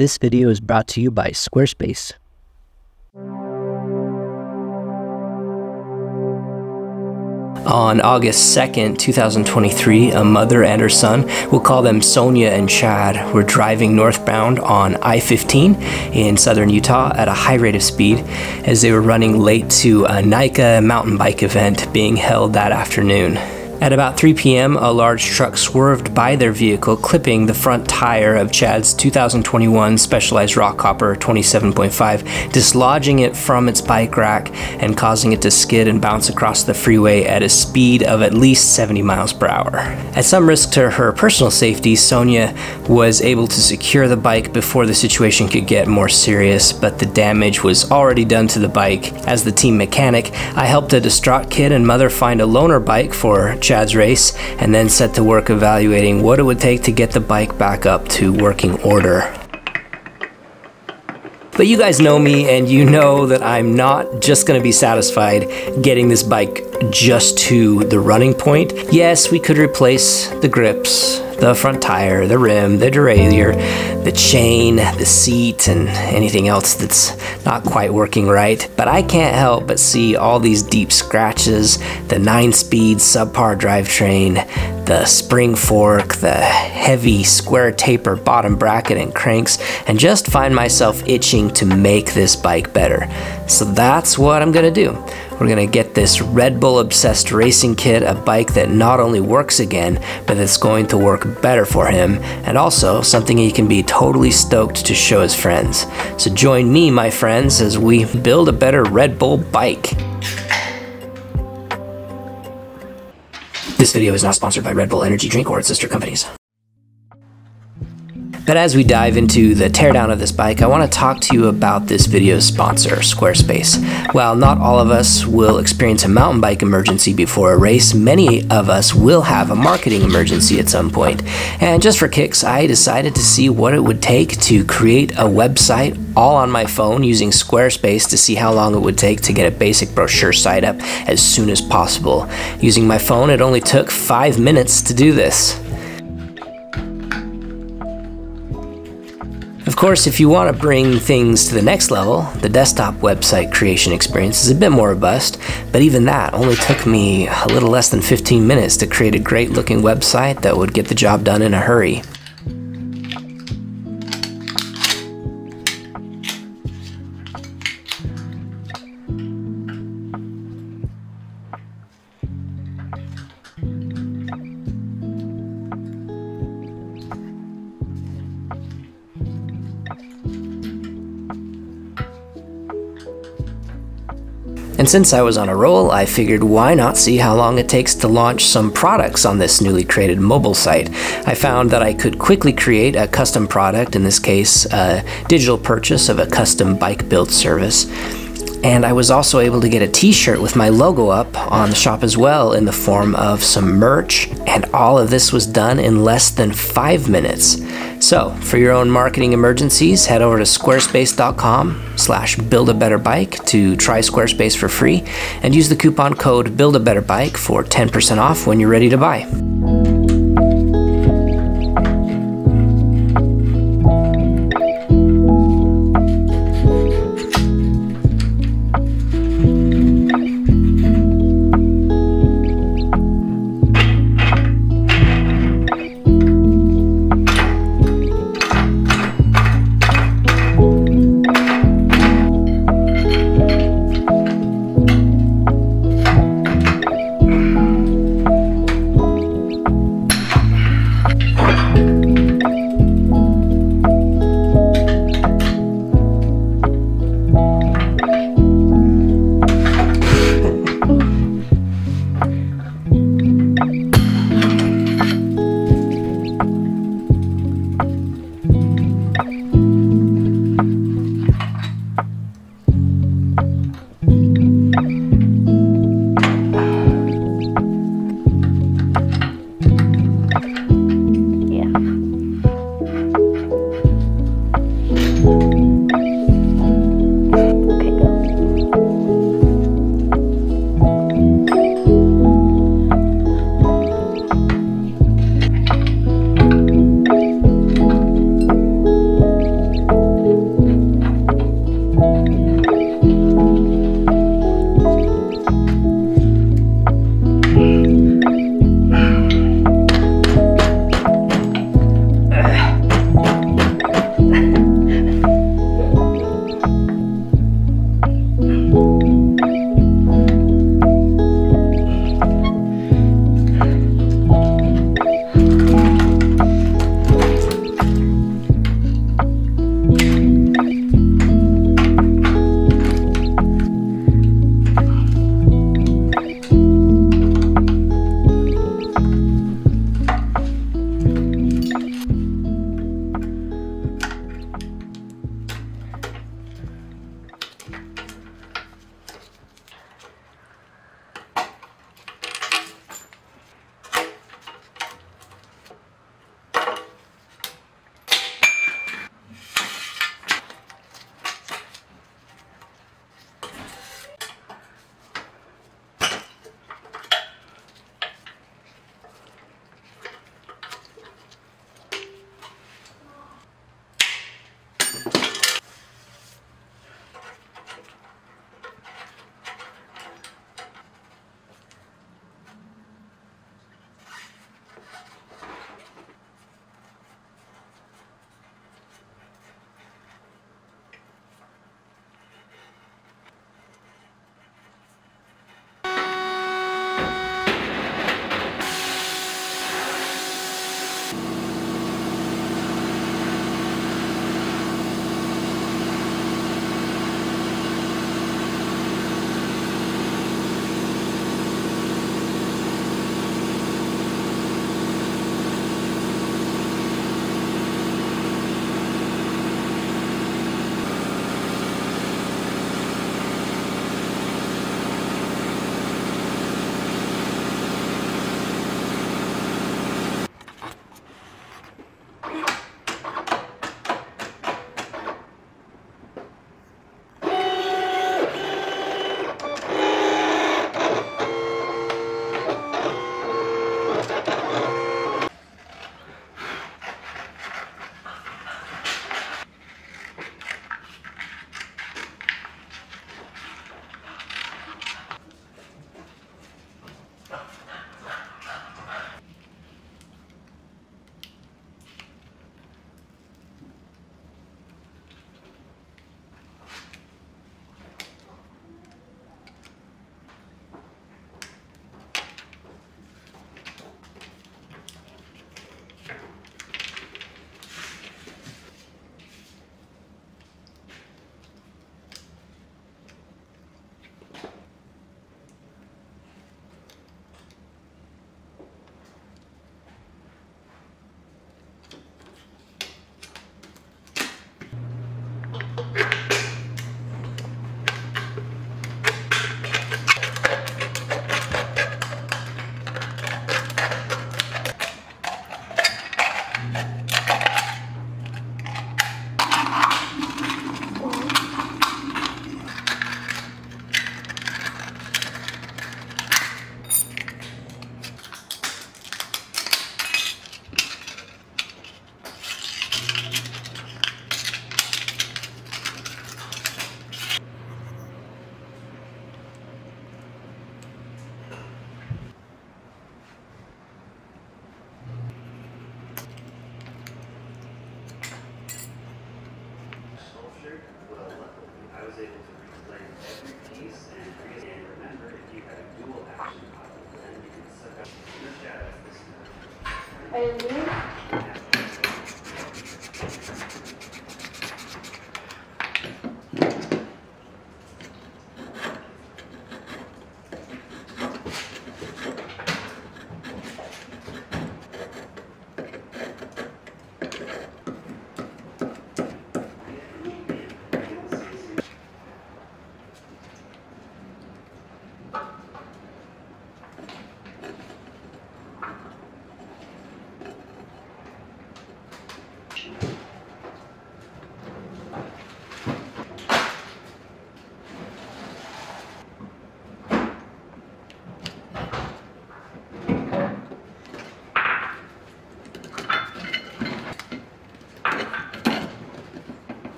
This video is brought to you by Squarespace. On August 2nd, 2023, a mother and her son, we'll call them Sonia and Chad, were driving northbound on I 15 in southern Utah at a high rate of speed as they were running late to a NICA mountain bike event being held that afternoon. At about 3 p.m., a large truck swerved by their vehicle, clipping the front tire of Chad's 2021 Specialized Rockhopper 27.5, dislodging it from its bike rack and causing it to skid and bounce across the freeway at a speed of at least 70 miles per hour. At some risk to her personal safety, Sonia was able to secure the bike before the situation could get more serious, but the damage was already done to the bike. As the team mechanic, I helped a distraught kid and mother find a loaner bike for Chad's race, and then set to work evaluating what it would take to get the bike back up to working order. But you guys know me, and you know that I'm not just gonna be satisfied getting this bike just to the running point. Yes, we could replace the grips, the front tire, the rim, the derailleur, the chain, the seat, and anything else that's not quite working right. But I can't help but see all these deep scratches, the 9-speed subpar drivetrain, the spring fork, the heavy square taper bottom bracket and cranks, and just find myself itching to make this bike better. So that's what I'm gonna do. We're gonna get this Red Bull Obsessed Racing Kit, a bike that not only works again, but that's going to work better for him, and also something he can be totally stoked to show his friends. So join me, my friends, as we build a better Red Bull bike. This video is not sponsored by Red Bull Energy Drink or its sister companies. But as we dive into the teardown of this bike, I want to talk to you about this video's sponsor, Squarespace. While not all of us will experience a mountain bike emergency before a race, many of us will have a marketing emergency at some point. And just for kicks, I decided to see what it would take to create a website all on my phone using Squarespace to see how long it would take to get a basic brochure site up as soon as possible. Using my phone, it only took five minutes to do this. Of course, if you want to bring things to the next level, the desktop website creation experience is a bit more robust, but even that only took me a little less than 15 minutes to create a great looking website that would get the job done in a hurry. Since I was on a roll, I figured why not see how long it takes to launch some products on this newly created mobile site. I found that I could quickly create a custom product, in this case, a digital purchase of a custom bike build service. And I was also able to get a t-shirt with my logo up on the shop as well in the form of some merch. And all of this was done in less than five minutes. So, for your own marketing emergencies, head over to squarespace.com slash buildabetterbike to try Squarespace for free and use the coupon code buildabetterbike for 10% off when you're ready to buy.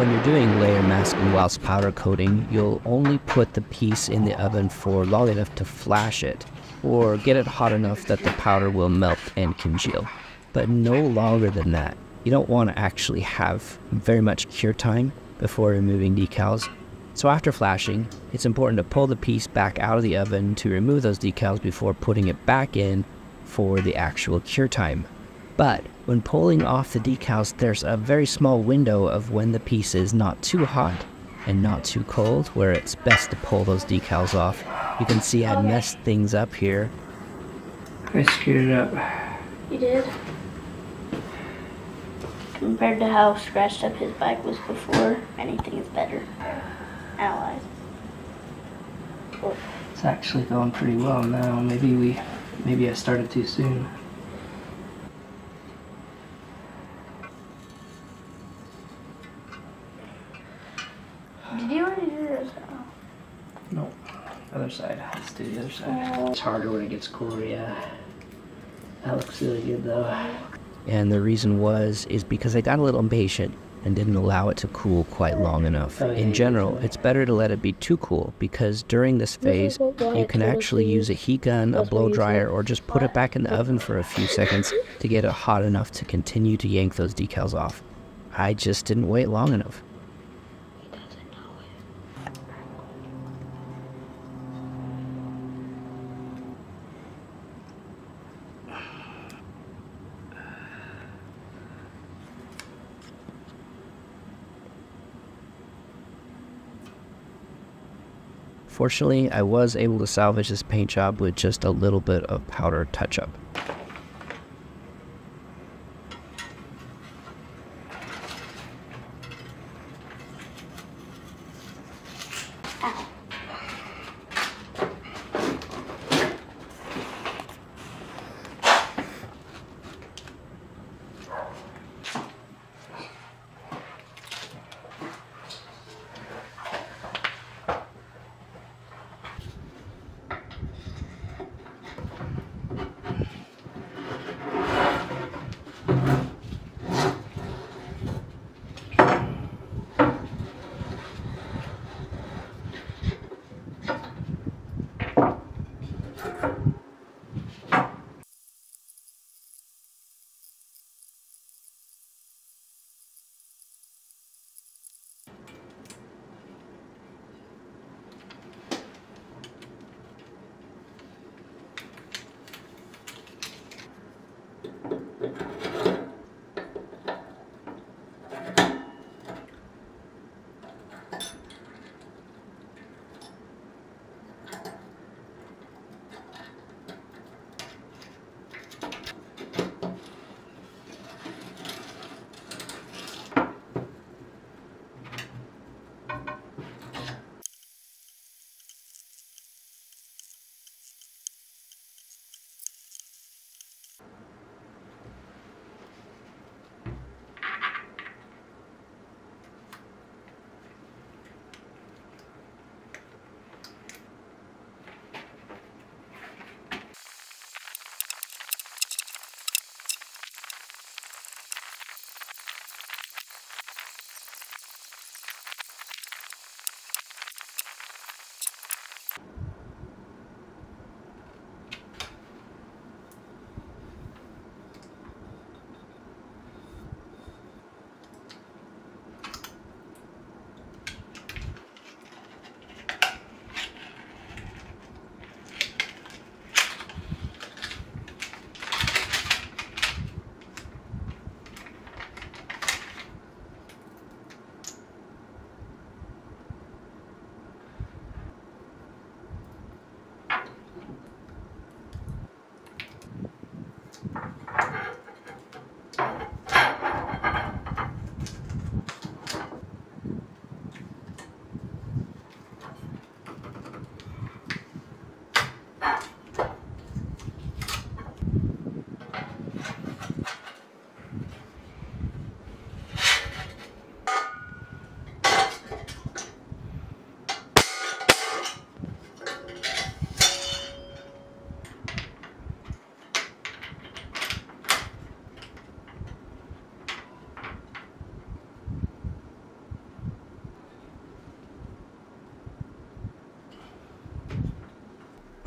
When you're doing layer masking whilst powder coating, you'll only put the piece in the oven for long enough to flash it, or get it hot enough that the powder will melt and congeal, but no longer than that. You don't want to actually have very much cure time before removing decals. So after flashing, it's important to pull the piece back out of the oven to remove those decals before putting it back in for the actual cure time. But when pulling off the decals, there's a very small window of when the piece is not too hot and not too cold where it's best to pull those decals off. You can see I messed things up here. I screwed it up. You did? Compared to how scratched up his bike was before, anything is better. Analyze. It's actually going pretty well now. Maybe we, maybe I started too soon. Did you already do this? Oh. No, other side. Let's do the other side. It's harder when it gets cooler, yeah. That looks really good though. And the reason was, is because I got a little impatient and didn't allow it to cool quite long enough. Oh, in general, it's better to let it be too cool because during this phase, you can actually use a heat gun, a blow dryer, or just put it back in the oven for a few seconds to get it hot enough to continue to yank those decals off. I just didn't wait long enough. Fortunately, I was able to salvage this paint job with just a little bit of powder touch-up.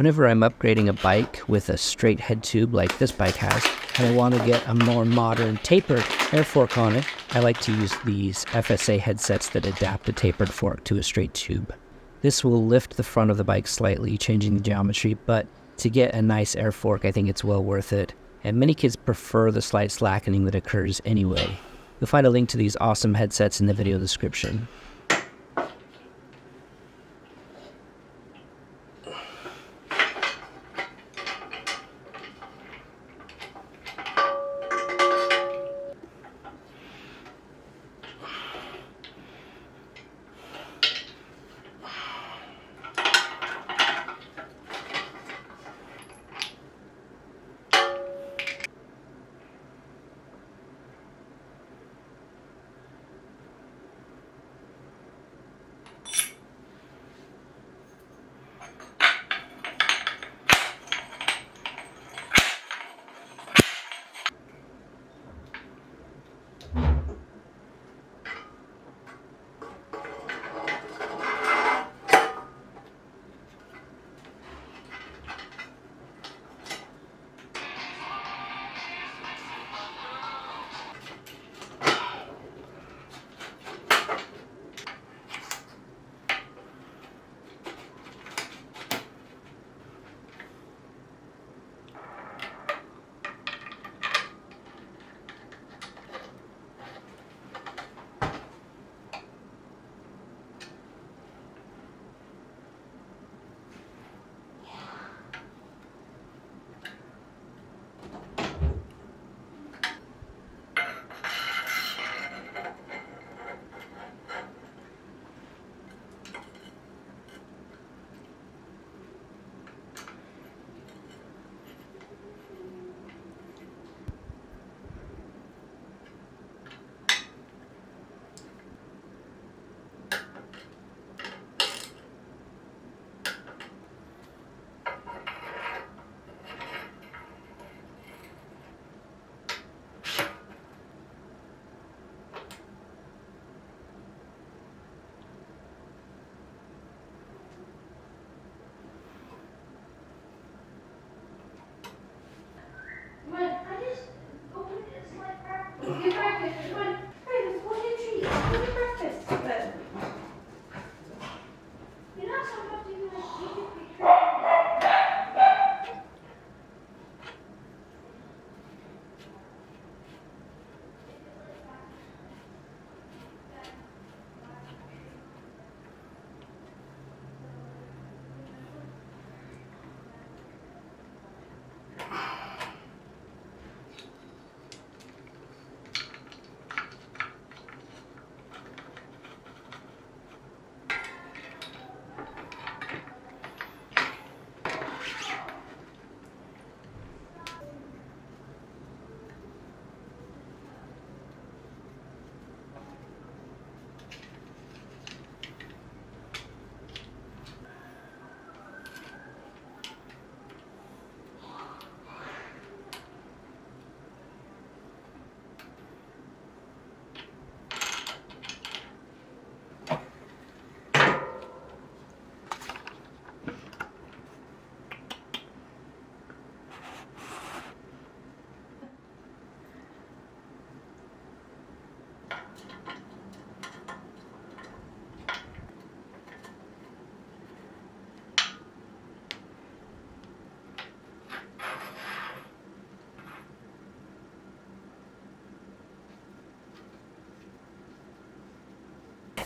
Whenever I'm upgrading a bike with a straight head tube like this bike has, and I want to get a more modern tapered air fork on it. I like to use these FSA headsets that adapt a tapered fork to a straight tube. This will lift the front of the bike slightly, changing the geometry, but to get a nice air fork, I think it's well worth it. And many kids prefer the slight slackening that occurs anyway. You'll find a link to these awesome headsets in the video description.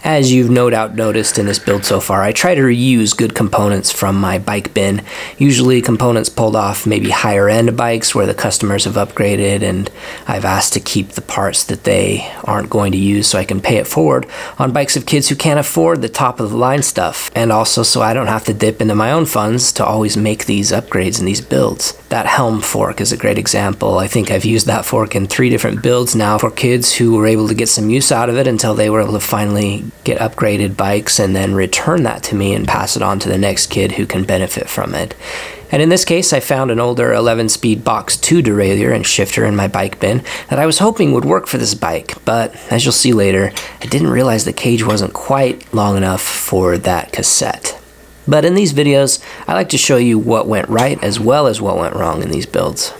As you've no doubt noticed in this build so far, I try to reuse good components from my bike bin. Usually components pulled off maybe higher end bikes where the customers have upgraded and I've asked to keep the parts that they aren't going to use so I can pay it forward on bikes of kids who can't afford the top of the line stuff. And also so I don't have to dip into my own funds to always make these upgrades and these builds. That helm fork is a great example. I think I've used that fork in three different builds now for kids who were able to get some use out of it until they were able to finally get upgraded bikes and then return that to me and pass it on to the next kid who can benefit from it. And in this case, I found an older 11 speed box 2 derailleur and shifter in my bike bin that I was hoping would work for this bike, but as you'll see later, I didn't realize the cage wasn't quite long enough for that cassette. But in these videos, I like to show you what went right as well as what went wrong in these builds.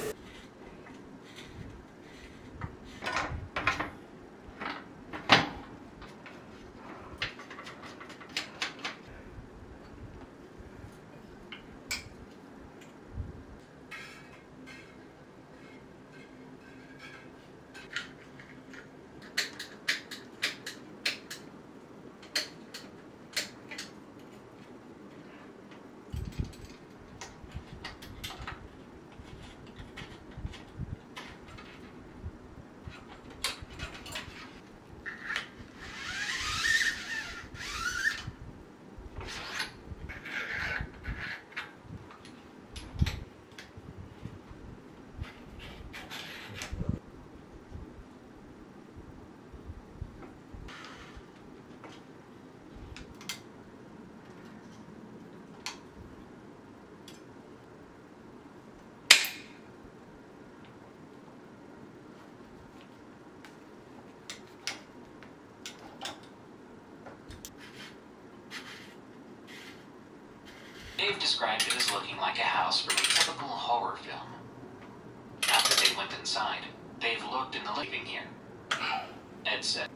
Dave described it as looking like a house from a typical horror film. After they went inside, they've looked in the living here. Ed said,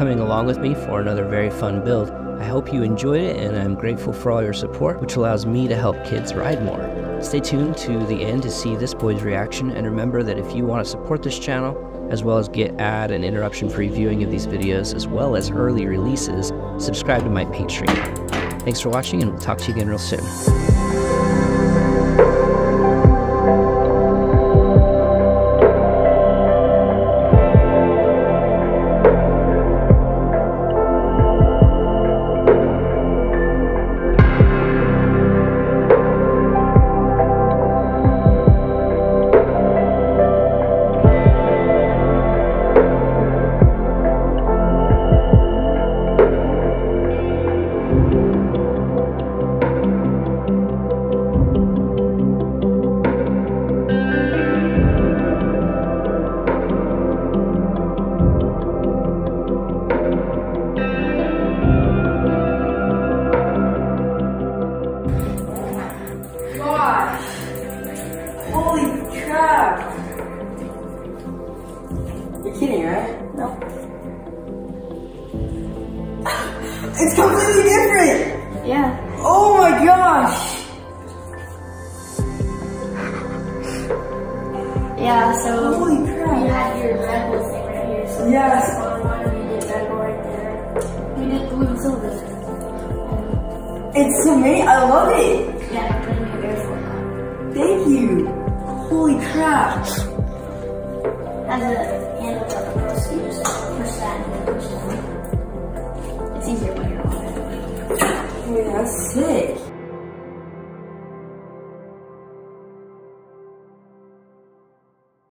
coming along with me for another very fun build. I hope you enjoyed it and I'm grateful for all your support, which allows me to help kids ride more. Stay tuned to the end to see this boy's reaction, and remember that if you want to support this channel, as well as get ad and interruption free viewing of these videos, as well as early releases, subscribe to my Patreon. Thanks for watching, and we'll talk to you again real soon.